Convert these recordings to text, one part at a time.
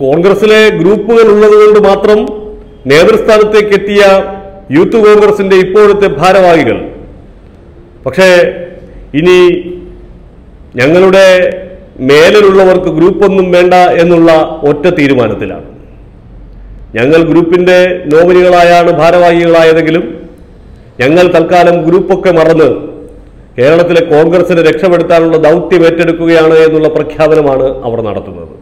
കോൺഗ്രസിലെ ഗ്രൂപ്പുകൾ ഉള്ളതുകൊണ്ട് മാത്രം നേതൃസ്ഥാനത്തേക്ക് എത്തിയ യൂത്ത് കോൺഗ്രസിന്റെ ഇപ്പോഴത്തെ ഭാരവാഹികൾ. പക്ഷേ ഇനി ഞങ്ങളുടെ മേലിലുള്ളവർക്ക് ഗ്രൂപ്പൊന്നും വേണ്ട എന്നുള്ള ഒറ്റ തീരുമാനത്തിലാണ്. ഞങ്ങൾ ഗ്രൂപ്പിന്റെ നോമിനികളായാണ് ഭാരവാഹികളായതെങ്കിലും ഞങ്ങൾ തൽക്കാലം ഗ്രൂപ്പൊക്കെ മറന്ന് കേരളത്തിലെ കോൺഗ്രസിനെ രക്ഷപ്പെടുത്താനുള്ള ദൗത്യം ഏറ്റെടുക്കുകയാണ് എന്നുള്ള പ്രഖ്യാപനമാണ് അവർ നടത്തുന്നത്.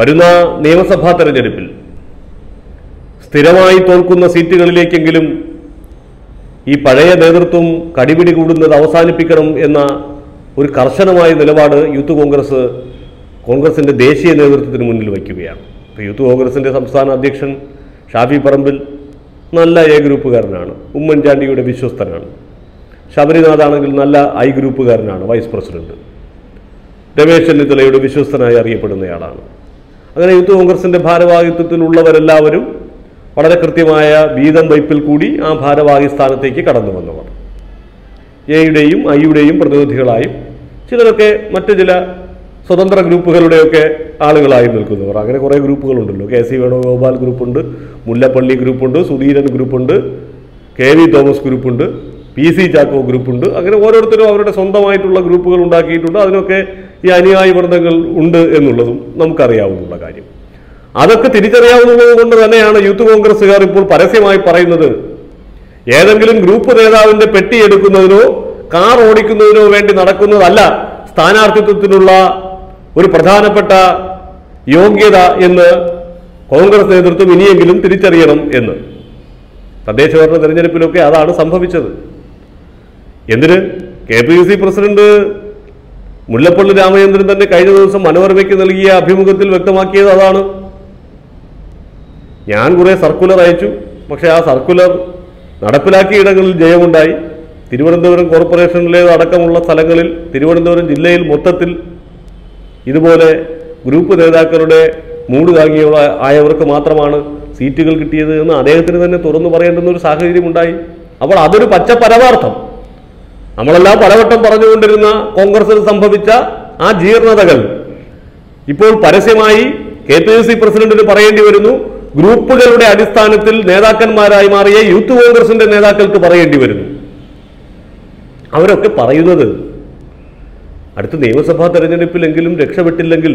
വരുന്ന നിയമസഭാ തെരഞ്ഞെടുപ്പിൽ സ്ഥിരമായി തോൽക്കുന്ന സീറ്റുകളിലേക്കെങ്കിലും ഈ പഴയ നേതൃത്വം കടിപിടി കൂടുന്നത് അവസാനിപ്പിക്കണം എന്ന ഒരു കർശനമായ നിലപാട് യൂത്ത് കോൺഗ്രസ് കോൺഗ്രസിന്റെ ദേശീയ നേതൃത്വത്തിന് മുന്നിൽ വയ്ക്കുകയാണ്. ഇപ്പോൾ യൂത്ത് കോൺഗ്രസിന്റെ സംസ്ഥാന അധ്യക്ഷൻ ഷാഫി പറമ്പിൽ നല്ല എ ഗ്രൂപ്പുകാരനാണ്. ഉമ്മൻചാണ്ടിയുടെ വിശ്വസ്തനാണ്. ശബരിനാഥ് ആണെങ്കിൽ നല്ല ഐ ഗ്രൂപ്പുകാരനാണ് വൈസ് പ്രസിഡന്റ്. രമേശ് ചെന്നിത്തലയുടെ വിശ്വസ്തനായി അറിയപ്പെടുന്നയാളാണ്. അങ്ങനെ യൂത്ത് കോൺഗ്രസിന്റെ ഭാരവാഹിത്വത്തിലുള്ളവരെല്ലാവരും വളരെ കൃത്യമായ വീതം വയ്പിൽ കൂടി ആ ഭാരവാഹി സ്ഥാനത്തേക്ക് കടന്നു വന്നവർ. എയുടെയും ഐയുടെയും പ്രതിനിധികളായും ചിലരൊക്കെ മറ്റു ചില സ്വതന്ത്ര ഗ്രൂപ്പുകളുടെയൊക്കെ ആളുകളായി നിൽക്കുന്നവർ. അങ്ങനെ കുറേ ഗ്രൂപ്പുകളുണ്ടല്ലോ. കെ സി വേണുഗോപാൽ ഗ്രൂപ്പുണ്ട് മുല്ലപ്പള്ളി ഗ്രൂപ്പുണ്ട് സുധീരൻ ഗ്രൂപ്പുണ്ട് കെ വി തോമസ് ഗ്രൂപ്പുണ്ട് പി സി ചാക്കോ ഗ്രൂപ്പുണ്ട്. അങ്ങനെ ഓരോരുത്തരും അവരുടെ സ്വന്തമായിട്ടുള്ള ഗ്രൂപ്പുകൾ ഉണ്ടാക്കിയിട്ടുണ്ട്. അതിനൊക്കെ ഈ അനുയായി വൃന്ദങ്ങൾ ഉണ്ട് എന്നുള്ളതും നമുക്കറിയാവുന്ന കാര്യം. അതൊക്കെ തിരിച്ചറിയാവുന്നത് കൊണ്ട് തന്നെയാണ് യൂത്ത് കോൺഗ്രസ്സുകാർ ഇപ്പോൾ പരസ്യമായി പറയുന്നത് ഏതെങ്കിലും ഗ്രൂപ്പ് നേതാവിന്റെ പെട്ടി എടുക്കുന്നതിനോ കാർ ഓടിക്കുന്നതിനോ വേണ്ടി നടക്കുന്നതല്ല സ്ഥാനാർത്ഥിത്വത്തിനുള്ള ഒരു പ്രധാനപ്പെട്ട യോഗ്യത എന്ന് കോൺഗ്രസ് നേതൃത്വം ഇനിയെങ്കിലും തിരിച്ചറിയണം എന്ന്. തദ്ദേശഭരണ തെരഞ്ഞെടുപ്പിലൊക്കെ അതാണ് സംഭവിച്ചത്. എന്തിന്? K P C president Mullappally Ramachandran തന്നെ കഴിഞ്ഞ ദിവസം മനോരമയ്ക്ക് നൽകിയ അഭിമുഖത്തിൽ വ്യക്തമാക്കിയത് അതാണ്. ഞാൻ കുറേ സർക്കുലർ അയച്ചു പക്ഷേ ആ സർക്കുലർ നടപ്പിലാക്കിയ ഇടങ്ങളിൽ ജയമുണ്ടായി. തിരുവനന്തപുരം കോർപ്പറേഷനിലെ അടക്കമുള്ള സ്ഥലങ്ങളിൽ തിരുവനന്തപുരം ജില്ലയിൽ മൊത്തത്തിൽ ഇതുപോലെ ഗ്രൂപ്പ് നേതാക്കളുടെ മൂട് താങ്ങിയുള്ള ആയവർക്ക് മാത്രമാണ് സീറ്റുകൾ കിട്ടിയത് എന്ന് അദ്ദേഹത്തിന് തന്നെ തുറന്നു പറയേണ്ടുന്ന ഒരു സാഹചര്യം ഉണ്ടായി അപ്പോൾ അതൊരു പച്ച പരമാർത്ഥം നമ്മളെല്ലാം പലവട്ടം പറഞ്ഞുകൊണ്ടിരുന്ന കോൺഗ്രസിൽ സംഭവിച്ച ആ ജീർണതകൾ ഇപ്പോൾ പരസ്യമായി കെ പി സി പ്രസിഡന്റിന് പറയേണ്ടി വരുന്നു. ഗ്രൂപ്പുകളുടെ അടിസ്ഥാനത്തിൽ നേതാക്കന്മാരായി മാറിയ യൂത്ത് കോൺഗ്രസിന്റെ നേതാക്കൾക്ക് പറയേണ്ടി വരുന്നു. അവരൊക്കെ പറയുന്നത് അടുത്ത നിയമസഭാ തെരഞ്ഞെടുപ്പിലെങ്കിലും രക്ഷപ്പെട്ടില്ലെങ്കിൽ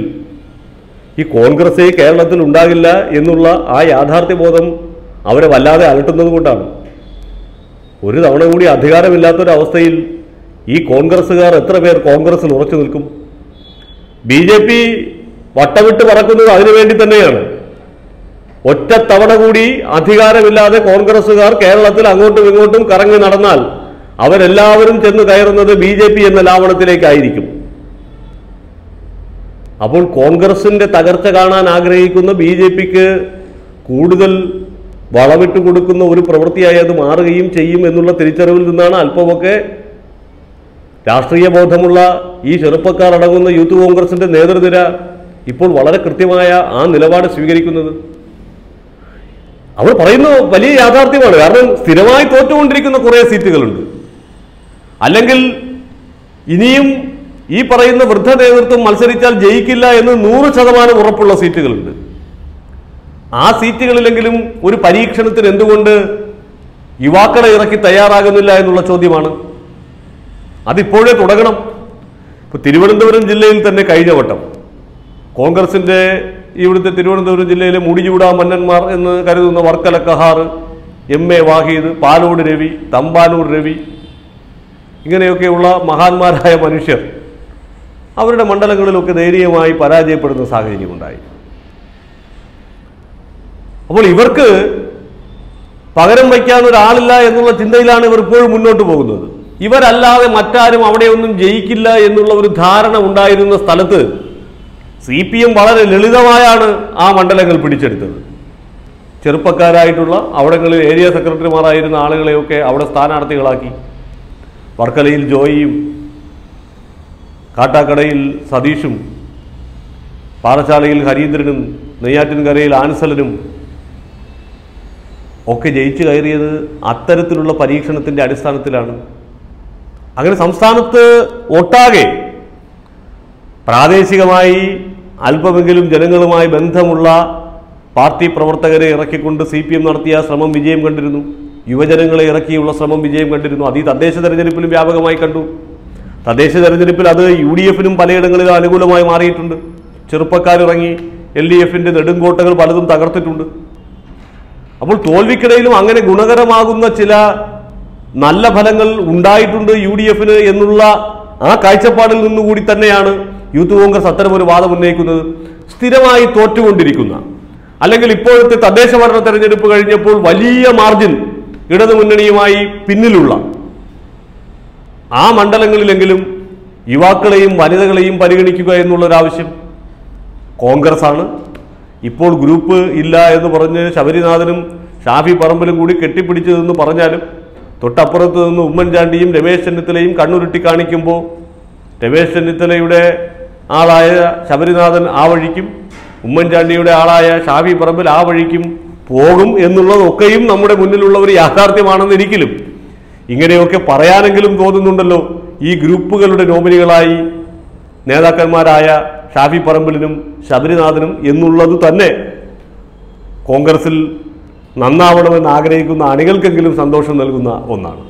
ഈ കോൺഗ്രസ് കേരളത്തിൽ ഉണ്ടാകില്ല എന്നുള്ള ആ യാഥാർത്ഥ്യബോധം അവരെ വല്ലാതെ അലട്ടുന്നത് കൊണ്ടാണ്. ഒരു തവണ കൂടി അധികാരമില്ലാത്തൊരവസ്ഥയിൽ ഈ കോൺഗ്രസ്സുകാർ എത്ര പേർ കോൺഗ്രസ്സിൽ ഉറച്ചു നിൽക്കും? ബി ജെ പി വട്ടമിട്ട് പറക്കുന്നത് അതിനുവേണ്ടി തന്നെയാണ്. ഒറ്റ കൂടി അധികാരമില്ലാതെ കോൺഗ്രസ്സുകാർ കേരളത്തിൽ അങ്ങോട്ടും ഇങ്ങോട്ടും കറങ്ങി നടന്നാൽ അവരെല്ലാവരും ചെന്ന് കയറുന്നത് ബി ജെ പി എന്ന ലാവണത്തിലേക്കായിരിക്കും. അപ്പോൾ കോൺഗ്രസിന്റെ തകർച്ച കാണാൻ ആഗ്രഹിക്കുന്ന ബി ജെ പിക്ക് കൂടുതൽ വളമിട്ട് കൊടുക്കുന്ന ഒരു പ്രവൃത്തിയായി അത് മാറുകയും ചെയ്യും എന്നുള്ള തിരിച്ചറിവിൽ നിന്നാണ് അല്പമൊക്കെ രാഷ്ട്രീയ ബോധമുള്ള ഈ ചെറുപ്പക്കാർ അടങ്ങുന്ന യൂത്ത് കോൺഗ്രസിന്റെ നേതൃനിര ഇപ്പോൾ വളരെ കൃത്യമായ ആ നിലപാട് സ്വീകരിക്കുന്നത്. അവർ പറയുന്ന വലിയ യാഥാർത്ഥ്യമാണ്. കാരണം സ്ഥിരമായി തോറ്റുകൊണ്ടിരിക്കുന്ന കുറേ സീറ്റുകളുണ്ട്. അല്ലെങ്കിൽ ഇനിയും ഈ പറയുന്ന വൃദ്ധ നേതൃത്വം മത്സരിച്ചാൽ ജയിക്കില്ല എന്ന് നൂറ് ശതമാനം ഉറപ്പുള്ള സീറ്റുകളുണ്ട്. ആ സീറ്റുകളിലെങ്കിലും ഒരു പരീക്ഷണത്തിന് എന്തുകൊണ്ട് യുവാക്കളെ ഇറക്കി തയ്യാറാകുന്നില്ല എന്നുള്ള ചോദ്യമാണ്. അതിപ്പോഴേ തുടങ്ങണം. ഇപ്പൊ തിരുവനന്തപുരം ജില്ലയിൽ തന്നെ കഴിഞ്ഞ വട്ടം കോൺഗ്രസിന്റെ ഇവിടുത്തെ തിരുവനന്തപുരം ജില്ലയിലെ മുടിചൂടാ മന്നന്മാർ എന്ന് കരുതുന്ന വർക്കല കഹാർ എം എ വാഹീദ് പാലോട് രവി തമ്പാനൂർ രവി ഇങ്ങനെയൊക്കെയുള്ള മഹാന്മാരായ മനുഷ്യർ അവരുടെ മണ്ഡലങ്ങളിലൊക്കെ ധൈര്യമായി പരാജയപ്പെടുന്ന സാഹചര്യമുണ്ടായി അപ്പോൾ ഇവർക്ക് പകരം വയ്ക്കാൻ ഒരാളില്ല എന്നുള്ള ചിന്തയിലാണ് ഇവർ ഇപ്പോഴും മുന്നോട്ട് പോകുന്നത്. ഇവരല്ലാതെ മറ്റാരും അവിടെയൊന്നും ജയിക്കില്ല എന്നുള്ള ഒരു ധാരണ ഉണ്ടായിരുന്ന സ്ഥലത്ത് സി പി എം വളരെ ലളിതമായാണ് ആ മണ്ഡലങ്ങൾ പിടിച്ചെടുത്തത്. ചെറുപ്പക്കാരായിട്ടുള്ള അവിടങ്ങളിൽ ഏരിയ സെക്രട്ടറിമാരായിരുന്ന ആളുകളെയൊക്കെ അവിടെ സ്ഥാനാർത്ഥികളാക്കി. വർക്കലയിൽ ജോയിയും കാട്ടാക്കടയിൽ സതീഷും പാറശാലയിൽ ഹരീന്ദ്രനും നെയ്യാറ്റിൻകരയിൽ ആൻസലനും ഒക്കെ ജയിച്ചു കയറിയത് അത്തരത്തിലുള്ള പരീക്ഷണത്തിന്റെ അടിസ്ഥാനത്തിലാണ്. അങ്ങനെ സംസ്ഥാനത്ത് ഒട്ടാകെ പ്രാദേശികമായി അല്പമെങ്കിലും ജനങ്ങളുമായി ബന്ധമുള്ള പാർട്ടി പ്രവർത്തകരെ ഇറക്കിക്കൊണ്ട് സി പി എം നടത്തിയ ശ്രമം വിജയം കണ്ടിരുന്നു. യുവജനങ്ങളെ ഇറക്കിയുള്ള ശ്രമം വിജയം കണ്ടിരുന്നു. അത് ഈ തദ്ദേശ തെരഞ്ഞെടുപ്പിലും വ്യാപകമായി കണ്ടു. തദ്ദേശ തെരഞ്ഞെടുപ്പിൽ അത് യു ഡി എഫിനും പലയിടങ്ങളിലും അനുകൂലമായി മാറിയിട്ടുണ്ട്. ചെറുപ്പക്കാരിറങ്ങി എൽ ഡി എഫിന്റെ നെടുങ്കോട്ടകൾ പലതും തകർത്തിട്ടുണ്ട്. അപ്പോൾ തോൽവിക്കിടയിലും അങ്ങനെ ഗുണകരമാകുന്ന ചില നല്ല ഫലങ്ങൾ ഉണ്ടായിട്ടുണ്ട് യു ഡി എഫിന് എന്നുള്ള ആ കാഴ്ചപ്പാടിൽ നിന്നുകൂടി തന്നെയാണ് യൂത്ത് കോൺഗ്രസ് അത്തരമൊരു വാദം ഉന്നയിക്കുന്നത്. സ്ഥിരമായി തോറ്റുകൊണ്ടിരിക്കുന്ന അല്ലെങ്കിൽ ഇപ്പോഴത്തെ തദ്ദേശ ഭരണ തെരഞ്ഞെടുപ്പ് കഴിഞ്ഞപ്പോൾ വലിയ മാർജിൻ ഇടതുമുന്നണിയുമായി പിന്നിലുള്ള ആ മണ്ഡലങ്ങളിലെങ്കിലും യുവാക്കളെയും വനിതകളെയും പരിഗണിക്കുക എന്നുള്ളൊരാവശ്യം കോൺഗ്രസ് ആണ് ഇപ്പോൾ ഗ്രൂപ്പ് ഇല്ല എന്ന് പറഞ്ഞ് ശബരിനാഥനും ഷാഫി പറമ്പിലും കൂടി കെട്ടിപ്പിടിച്ചതെന്ന് പറഞ്ഞാലും തൊട്ടപ്പുറത്ത് നിന്ന് ഉമ്മൻചാണ്ടിയും രമേശ് ചെന്നിത്തലയും കണ്ണുരുട്ടി കാണിക്കുമ്പോൾ രമേശ് ചെന്നിത്തലയുടെ ആളായ ശബരിനാഥൻ ആ വഴിക്കും ഉമ്മൻചാണ്ടിയുടെ ആളായ ഷാഫി പറമ്പിൽ ആ വഴിക്കും പോകും എന്നുള്ളതൊക്കെയും നമ്മുടെ മുന്നിലുള്ള ഒരു ഇങ്ങനെയൊക്കെ പറയാനെങ്കിലും തോന്നുന്നുണ്ടല്ലോ ഈ ഗ്രൂപ്പുകളുടെ നോമിനികളായി നേതാക്കന്മാരായ ഷാഫി പറമ്പിലിനും ശബരിനാഥനും എന്നുള്ളത് തന്നെ. കോൺഗ്രസിൽ നന്നാവണമെന്ന് ആഗ്രഹിക്കുന്ന അണികൾക്കെങ്കിലും സന്തോഷം നൽകുന്ന ഒന്നാണ്.